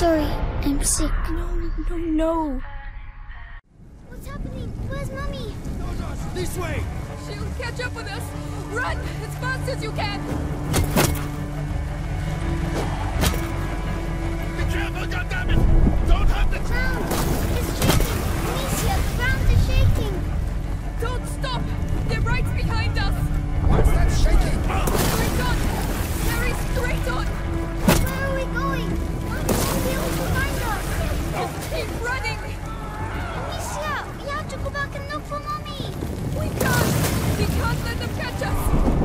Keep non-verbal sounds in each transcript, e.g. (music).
I'm sorry. I'm sick. No, no, no. What's happening? Where's Mummy? This way! She'll catch up with us. Run as fast as you can. Be careful, goddammit! Don't hurt the Ground! It's shaking! Amicia, the ground is shaking! Don't stop. They're right behind us. What's that shaking? Straight on. Carry straight on. Where are we going? We have to go back and look for Mummy! We can't. We can't let them catch us.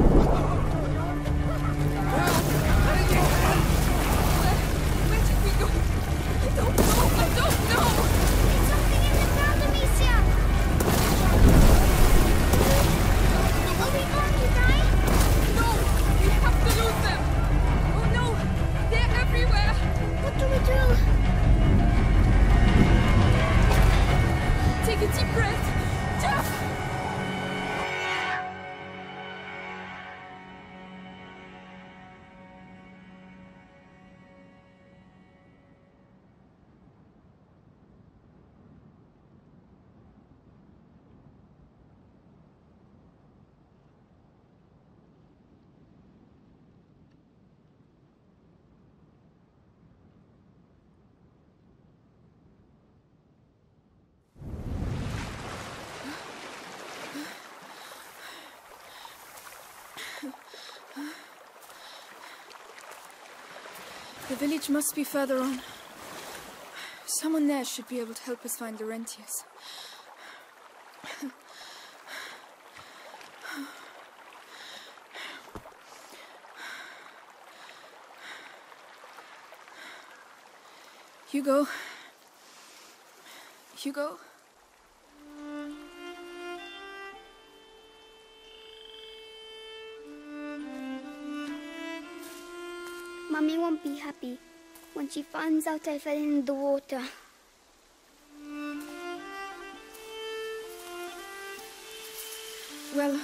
The village must be further on. Someone there should be able to help us find Laurentius. Hugo. Hugo. Mummy won't be happy when she finds out I fell in the water. Well,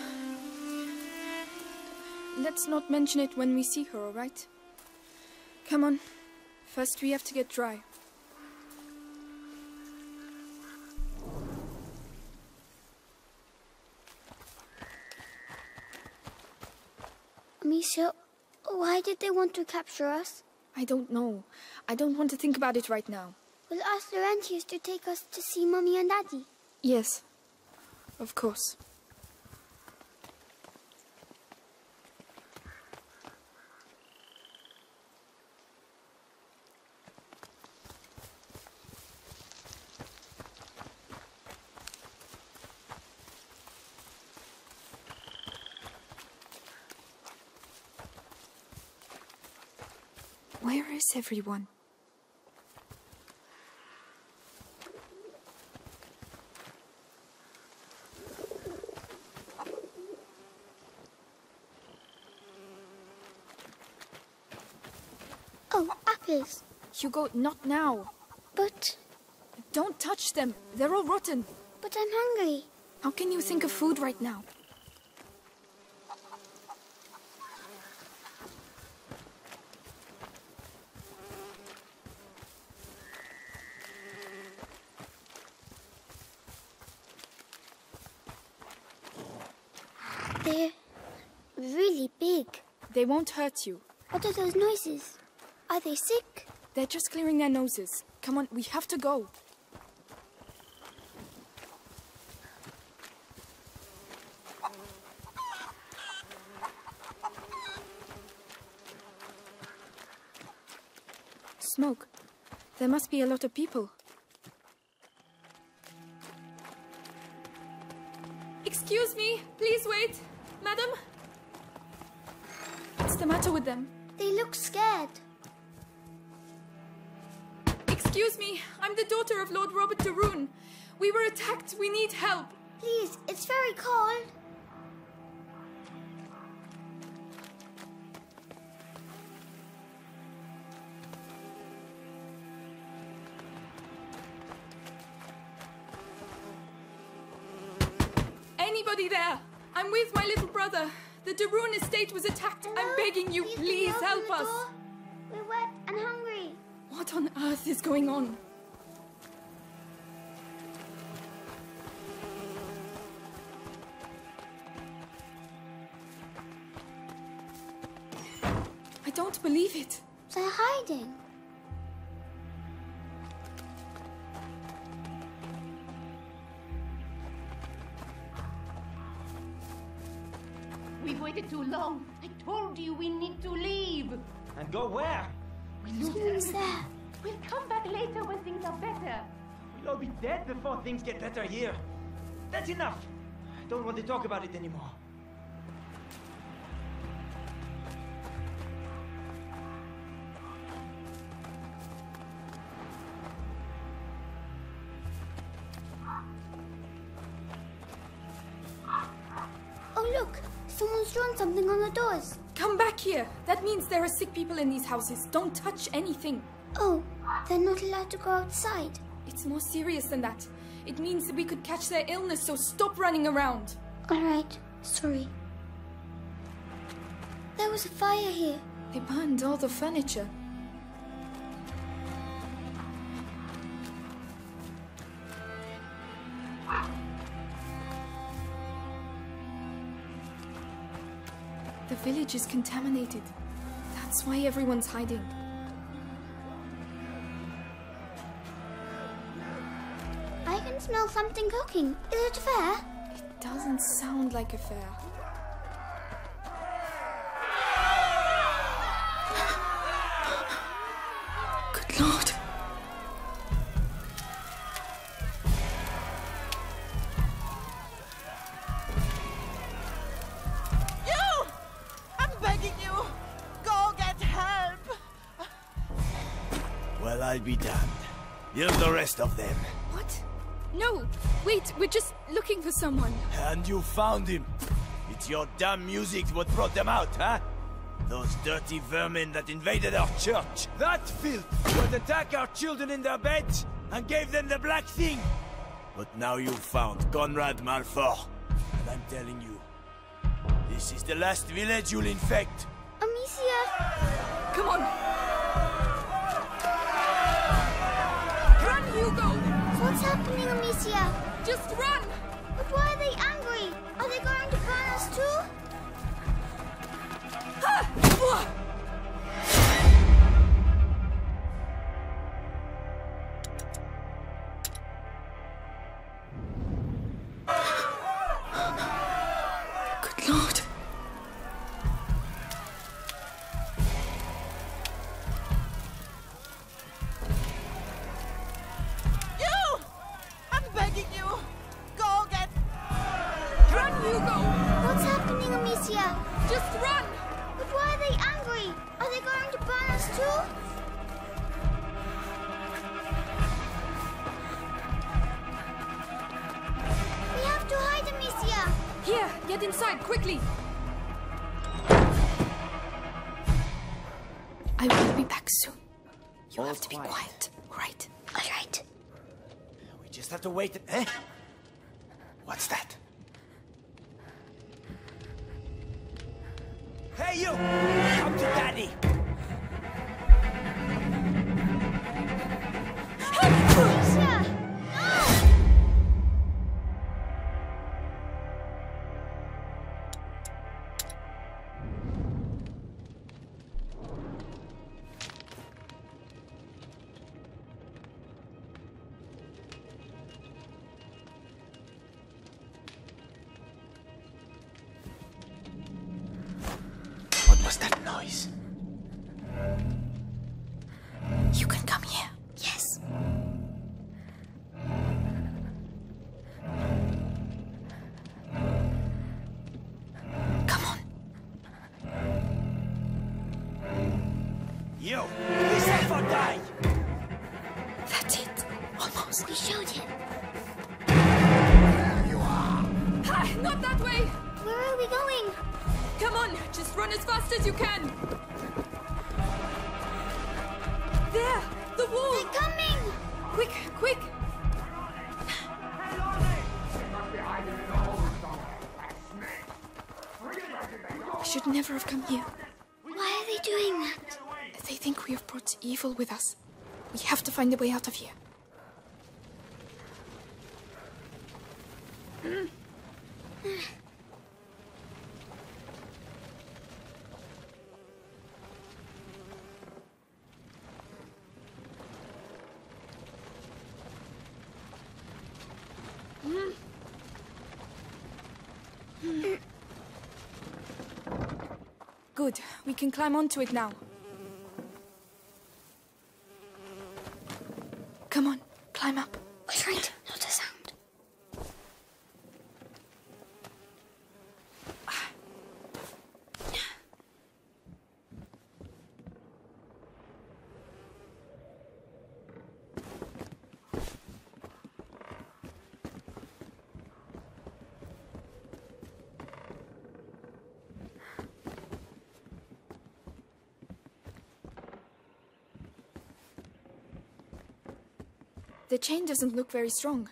let's not mention it when we see her, all right? Come on. First, we have to get dry. Amicia, why did they want to capture us? I don't know. I don't want to think about it right now. We'll ask Laurentius to take us to see Mummy and Daddy. Yes, of course. Where is everyone? Oh, apples. Hugo, not now. But, Don't touch them. They're all rotten. but I'm hungry. How can you think of food right now? They won't hurt you. What are those noises? Are they sick? They're just clearing their noses. Come on, we have to go. Smoke. There must be a lot of people. With them? They look scared. Excuse me, I'm the daughter of Lord Robert de Rune. We were attacked. We need help. Please, it's very cold. The de estate was attacked. I'm begging you, please open help us. We're wet and hungry. What on earth is going on? I don't believe it. They're hiding. Long. I told you we need to leave. And go where? We lose Someone's there. We'll come back later when things are better. We'll all be dead before things get better here. That's enough. I don't want to talk about it anymore. In these houses. Don't touch anything. Oh, they're not allowed to go outside. It's more serious than that. It means that we could catch their illness, so stop running around. All right. Sorry. There was a fire here. They burned all the furniture. The village is contaminated. That's why everyone's hiding. I can smell something cooking. Is it fair? It doesn't sound like a fair. Wait, we're just looking for someone. And you found him. It's your damn music what brought them out, huh? Those dirty vermin that invaded our church. That filth would attack our children in their beds and gave them the black thing. But now you've found Conrad Malfour. And I'm telling you, this is the last village you'll infect. Amicia! Come on! Run, Hugo! What's happening, Amicia? Just run! But why are they angry? Are they going to burn us too? Good Hugo! What's happening, Amicia? Just run! But why are they angry? Are they going to burn us too? We have to hide, Amicia! Here, get inside, quickly! I will be back soon. You All have to be quiet. quiet, right? All right. We just have to wait. Eh? What's that? Hey, you! Come to daddy! Was that noise? You can come evil with us. We have to find a way out of here. Good. We can climb onto it now. Come on, climb up. All right, not a sound. The chain doesn't look very strong.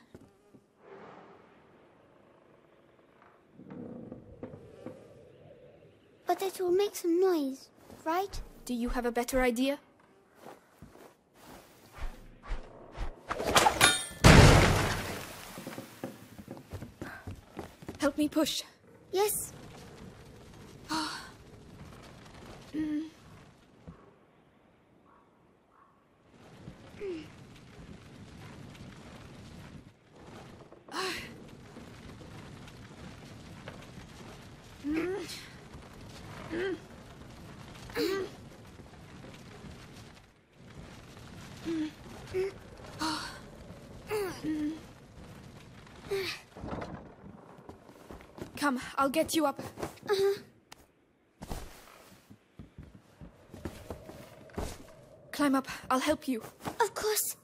But it will make some noise, right? Do you have a better idea? Help me push. Yes. Come, I'll get you up. Uh -huh. Climb up. I'll help you. Of course.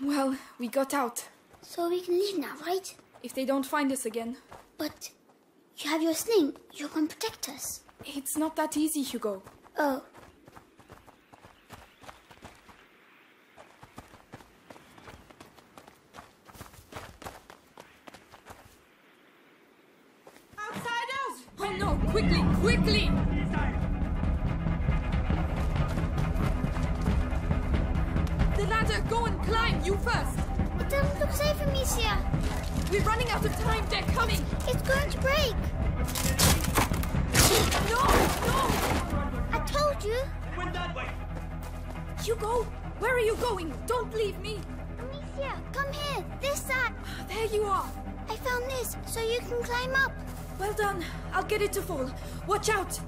Well, we got out. So we can leave now, right? If they don't find us again. But you have your sling. You can protect us. It's not that easy, Hugo. Oh. Outsiders! Oh no! Quickly! Quickly! The ladder! Go and climb! You first! It doesn't look safe, Amicia. We're running out of time! They're coming! It's going to break. No! No! I told you. Went that way. Hugo! Where are you going? Don't leave me! Amicia, come here. This side. Ah, there you are! I found this, so you can climb up. Well done. I'll get it to fall. Watch out!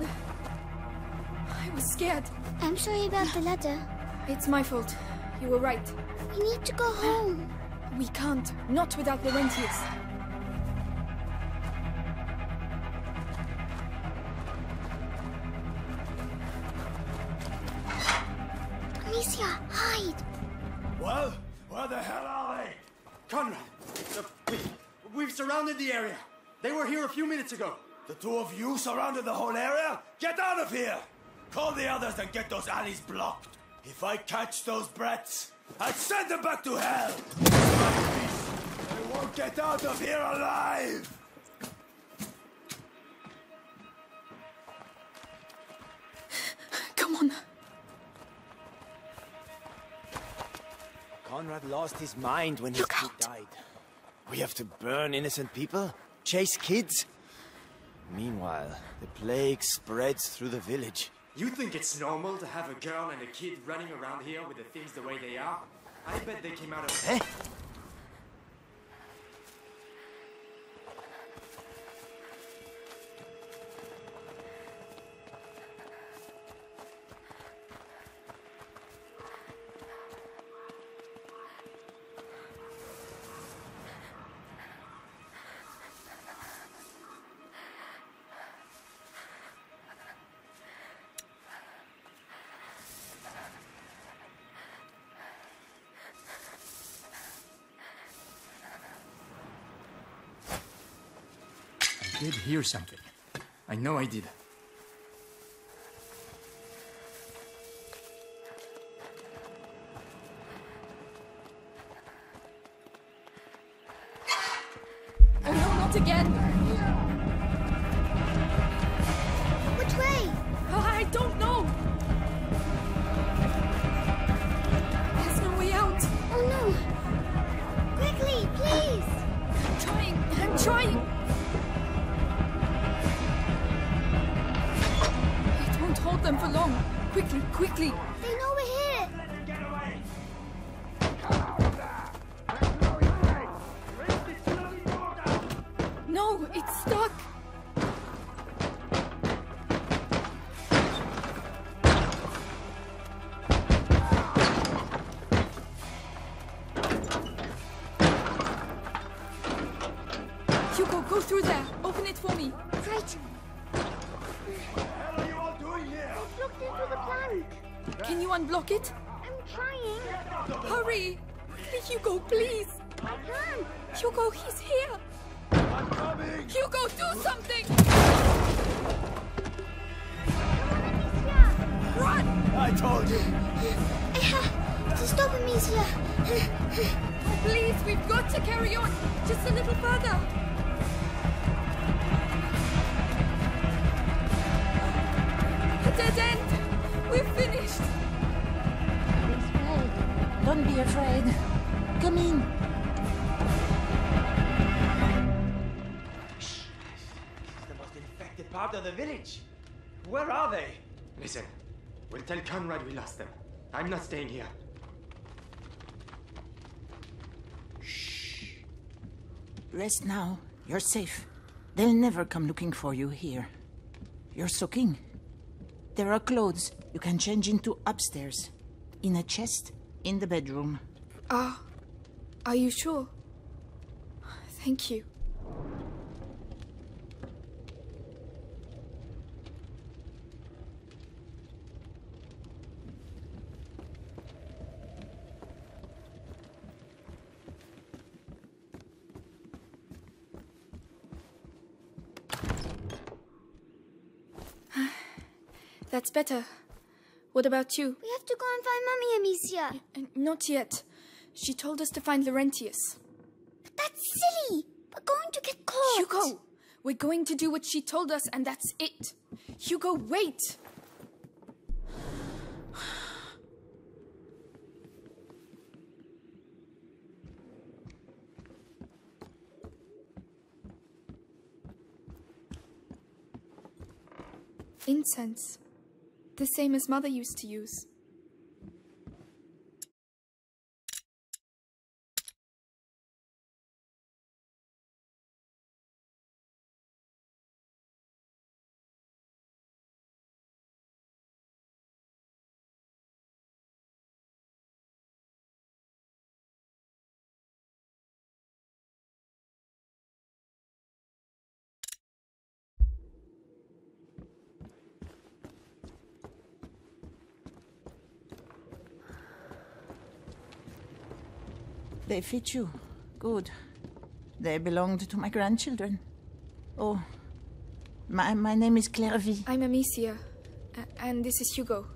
Go. I was scared. I'm sorry about the ladder. It's my fault. You were right. We need to go home. We can't. Not without Laurentius. Amicia, hide. Well, where the hell are they? Conrad, uh, we, we've surrounded the area. They were here a few minutes ago. The two of you surrounded the whole area? Get out of here! Call the others and get those alleys blocked. If I catch those brats, I'd send them back to hell! They won't get out of here alive! Come on. Conrad lost his mind when his Look kid out. died. We have to burn innocent people? Chase kids? Meanwhile, the plague spreads through the village. You think it's normal to have a girl and a kid running around here with the things the way they are? I bet they came out of. Eh? Did hear something. I know I did. Have to Amicia. Please, we've got to carry on. Just a little further. A dead end. We're finished. Don't be afraid. Come in. This is the most infected part of the village. Where are they? Listen, we'll tell Conrad we lost them. I'm not staying here. Rest now. You're safe. They'll never come looking for you here. You're soaking. There are clothes you can change into upstairs. In a chest in the bedroom. Ah, are you sure? Thank you. That's better. What about you? We have to go and find Mummy Amicia. Uh, Not yet. She told us to find Laurentius. But That's silly. We're going to get caught. Hugo, we're going to do what she told us, and that's it. Hugo, wait. Incense. The same as Mother used to use. They fit you. Good. They belonged to my grandchildren. Oh, my, my name is Clairvy. I'm Amicia, a- and this is Hugo.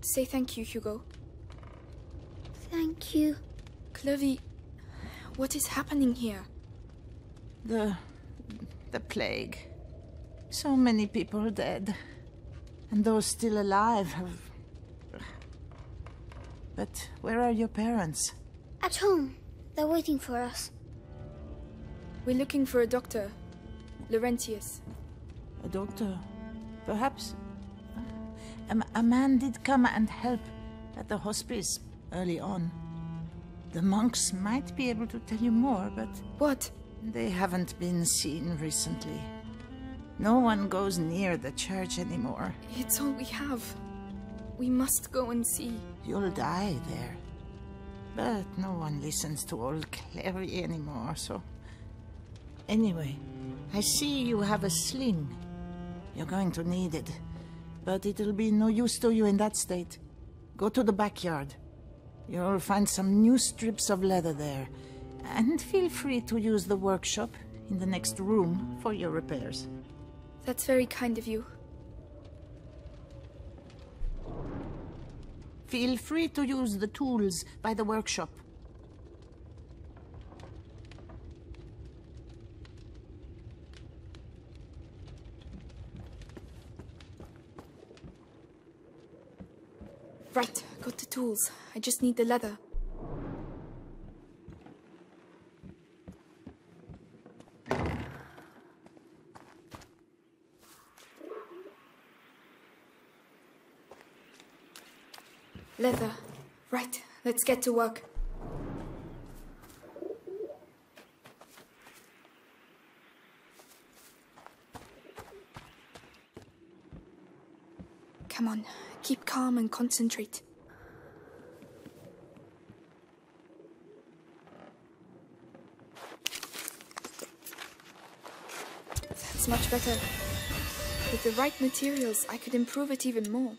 Say thank you, Hugo. Thank you. Clovey, what is happening here? The. the plague. So many people dead. And those still alive have. But where are your parents? At home. They're waiting for us. We're looking for a doctor, Laurentius. A doctor? Perhaps. Um, a man did come and help at the hospice early on. The monks might be able to tell you more, but What? they haven't been seen recently. No one goes near the church anymore. It's all we have. We must go and see. You'll die there. But no one listens to old Clary anymore, so. Anyway, I see you have a sling. You're going to need it. But it'll be no use to you in that state. Go to the backyard. You'll find some new strips of leather there. And feel free to use the workshop in the next room for your repairs. That's very kind of you. Feel free to use the tools by the workshop. Right, got the tools. I just need the leather. Leather. Right, let's get to work. Come on, keep calm and concentrate. That's much better. With the right materials, I could improve it even more.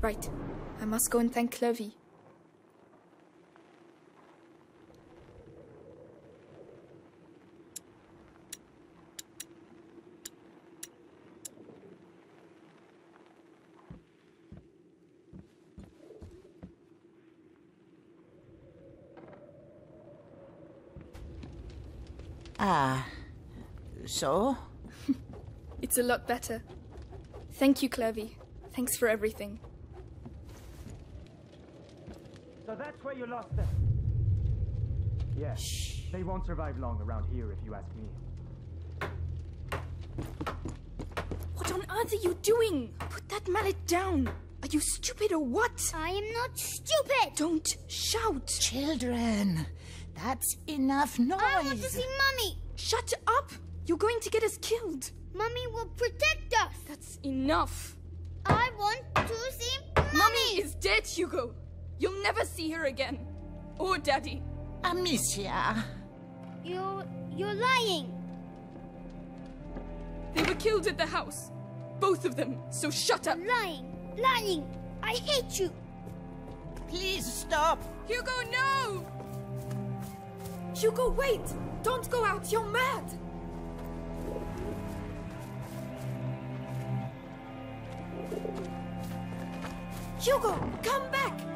Right, I must go and thank Clovey. Ah. So? (laughs) It's a lot better. Thank you, Clovey. Thanks for everything. So that's where you lost them. Yes. They won't survive long around here if you ask me. What on earth are you doing? Put that mallet down. Are you stupid or what? I am not stupid! Don't shout. Children, that's enough noise. I want to see Mummy! Shut up! You're going to get us killed. Mummy will protect us! That's enough. I want to see Mummy! Mummy is dead, Hugo. You'll never see her again. Or Daddy. Amicia. You're... you're lying! They were killed at the house. Both of them, so shut up. Lying! Lying! I hate you! Please stop. Hugo, no! Hugo, wait! Don't go out, you're mad! Hugo, come back!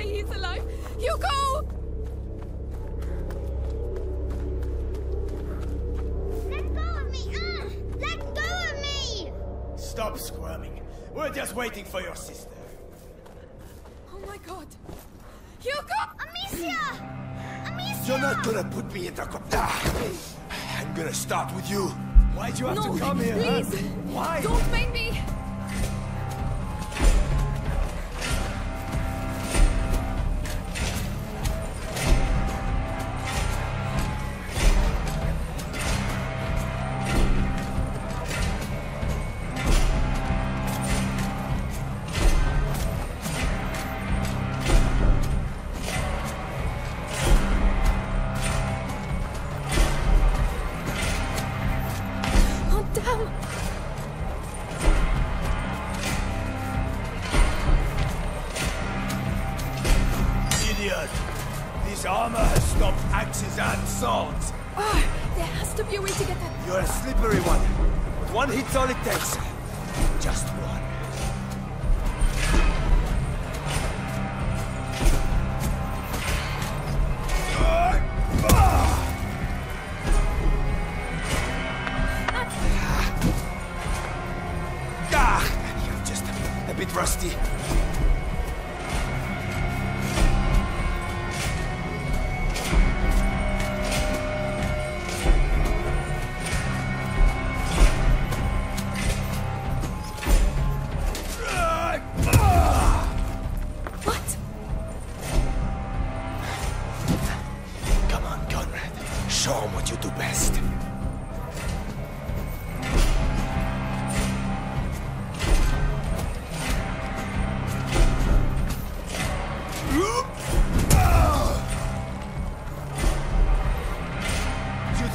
Alive. Say he's alive. Hugo! Let go of me! Ah! Let go of me! Stop squirming. We're just waiting for your sister. Oh my god! Hugo! Amicia! Amicia! You're not gonna put me in the... co- Ah, I'm gonna start with you. Why'd you have No, to come here, huh? please! Why? Don't make me! This armor has stopped axes and swords. Ah, there has to be a way to get that. You're a slippery one. But one hit's all it takes. Just one. Ah, you're just a bit rusty.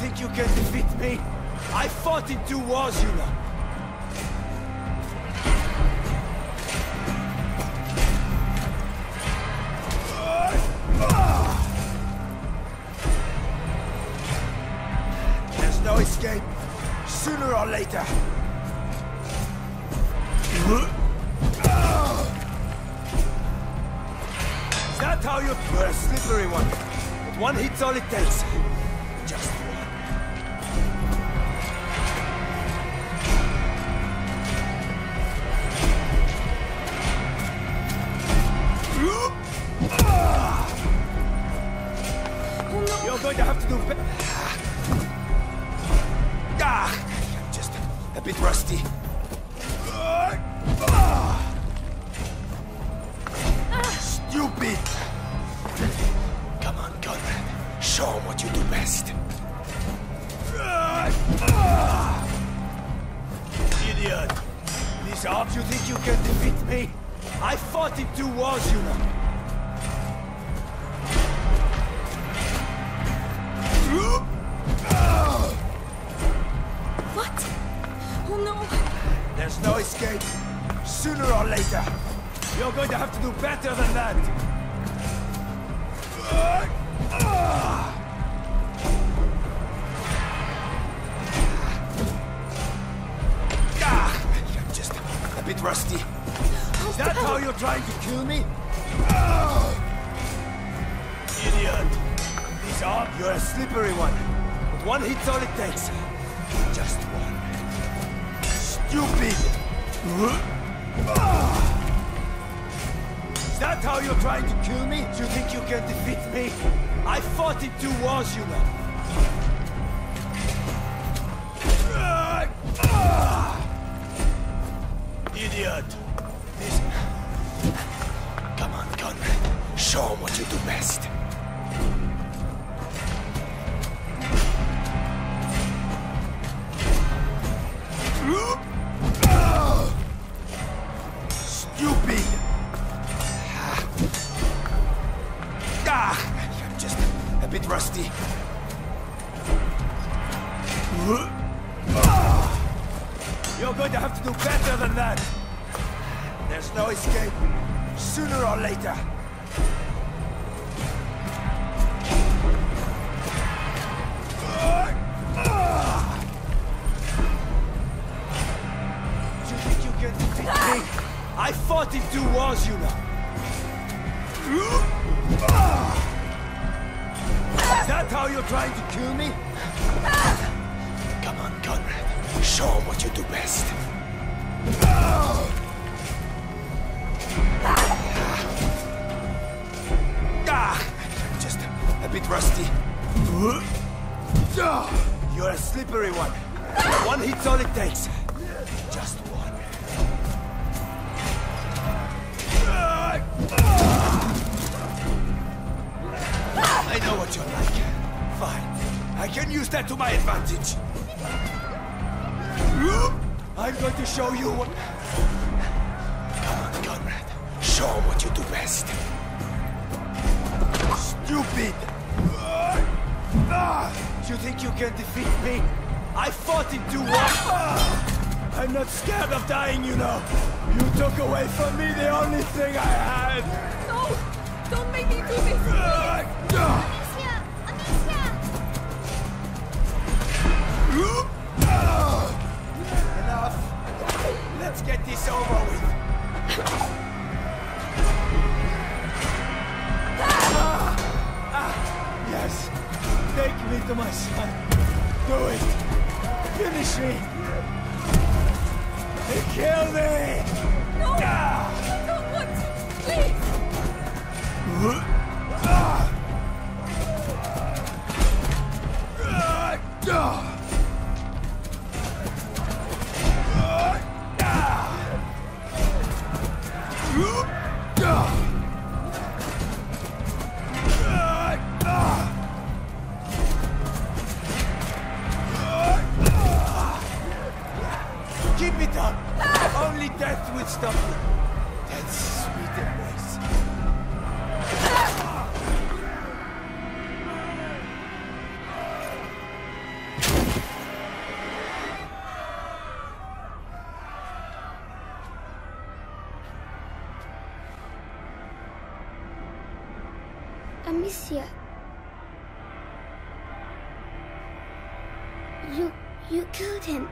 Think you can defeat me? I fought in two wars, you know. There's no escape. Sooner or later. Is that how you... You're a slippery one. One hit's all it takes. Me? I fought in two wars, you know. What? Oh no! There's no escape. Sooner or later. You're going to have to do better than that. Hit's all it takes. Just one. Stupid! Is that how you're trying to kill me? You think you can defeat me? I fought in two wars, you know. Idiot! This... Come on, Conrad. Show 'em what you do best. Whoop! Rusty. You're a slippery one. One hit's all it takes. Just one. I know what you're like. Fine. I can use that to my advantage. I'm going to show you what... Come on, Conrad. Show what you do best. Stupid! Ah! You think you can defeat me? I fought in two wars. I'm not scared of dying, you know. You took away from me the only thing I had. No! Don't make me do this! Ah! Ah! Amicia! Amicia! Ah! Enough. Let's get this over with. (laughs) To my son. Do it. Finish me. Kill me. You... you killed him.